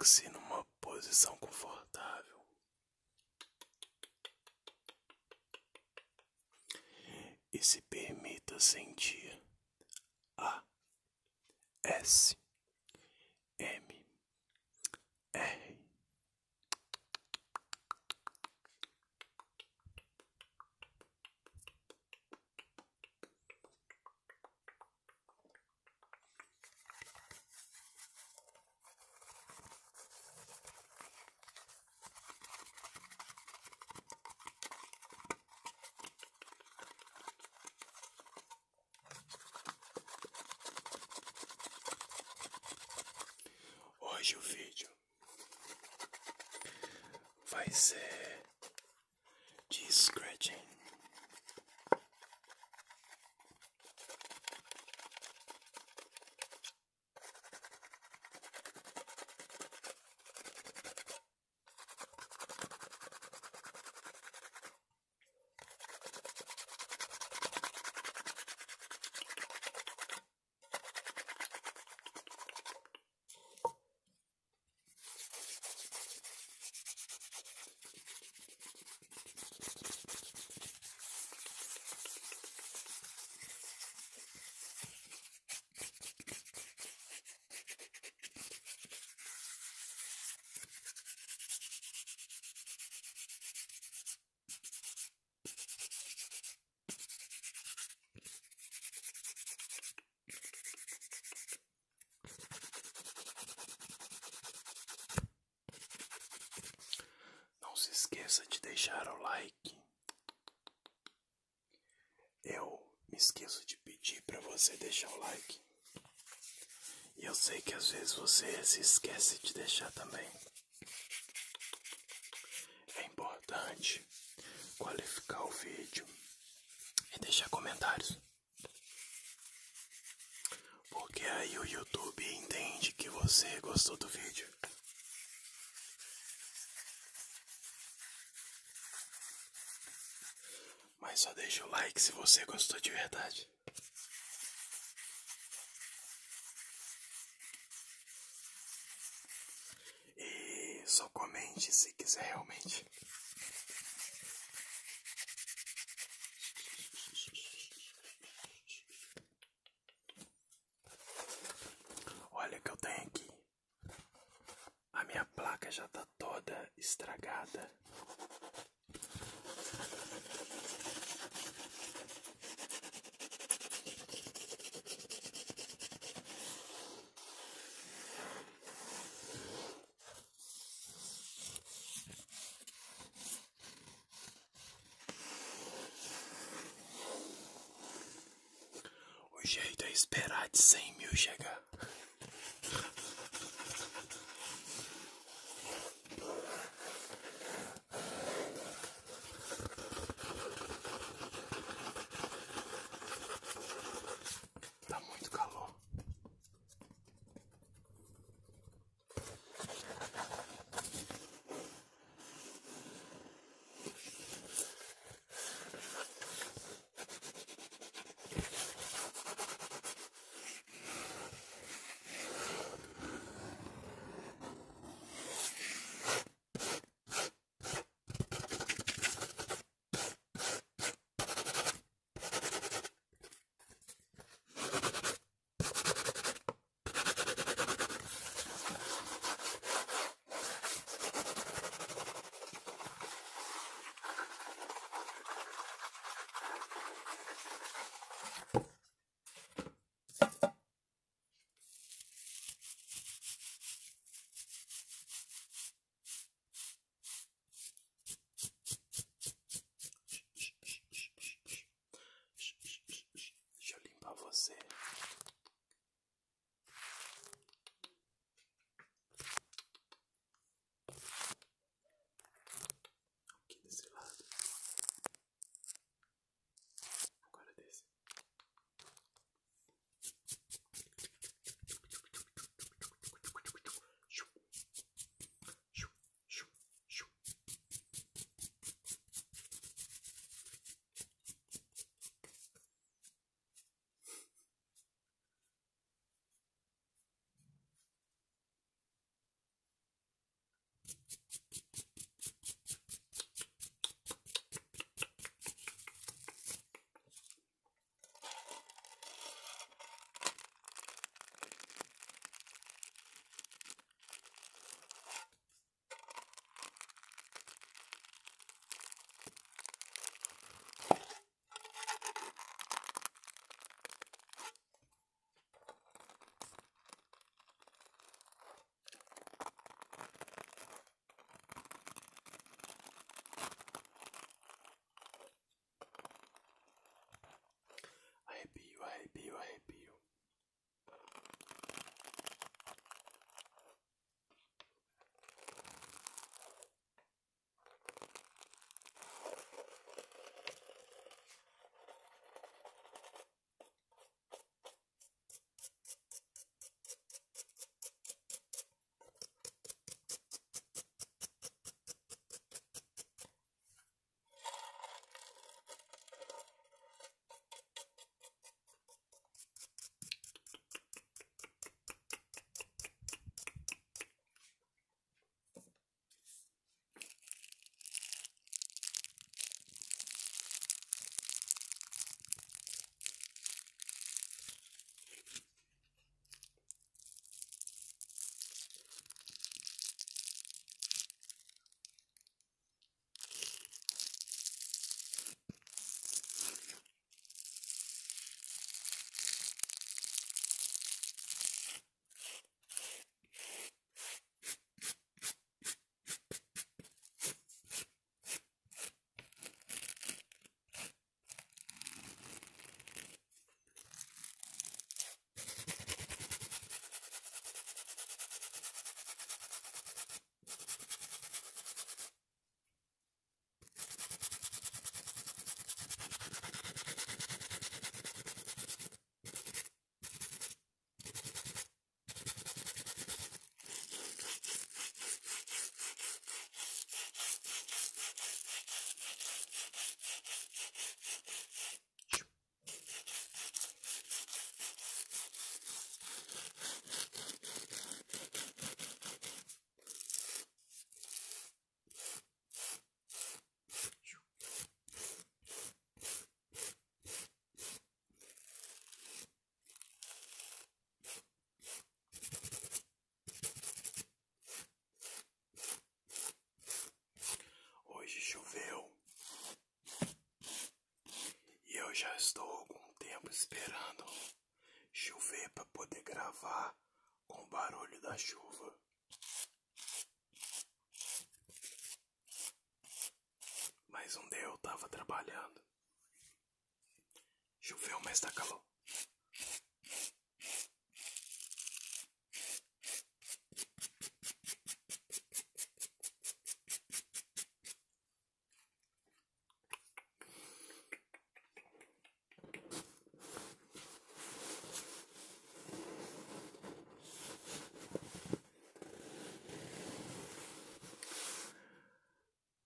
Coloque-se numa posição confortável. E se permita sentir a S say. Deixar o like. Eu me esqueço de pedir para você deixar o like. E eu sei que às vezes você se esquece de deixar também. É importante qualificar o vídeo e deixar comentários. Porque aí o YouTube entende que você gostou do vídeo. Mas só deixa o like se você gostou de verdade. E só comente se quiser realmente. Olha que eu tenho aqui. A minha placa já tá toda estragada. O jeito é esperar de 100 mil chegar. Esperando chover para poder gravar com o barulho da chuva. Mas um dia eu tava trabalhando. Choveu, mas tá calor.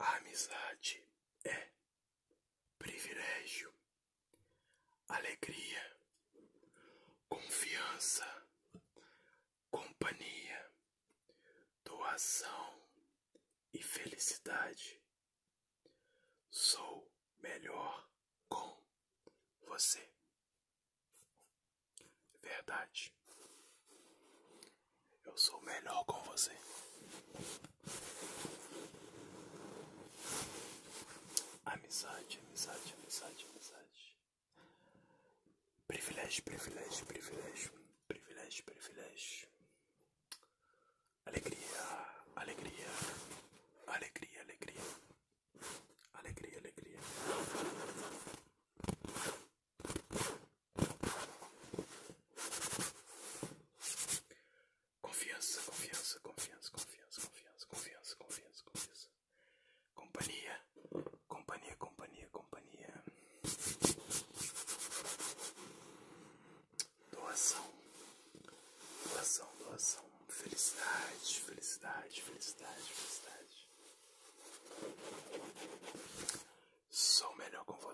A amizade é privilégio, alegria, confiança, companhia, doação e felicidade. Sou melhor com você. Verdade. Eu sou melhor com você. Amizade, amizade, amizade, amizade. Privilégio, privilégio, privilégio, privilégio, privilégio. Alegria, alegria, alegria, alegria, alegria, alegria.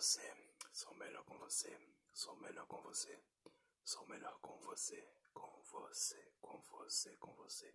Você, sou melhor com você, sou melhor com você, sou melhor com você, com você, com você, com você.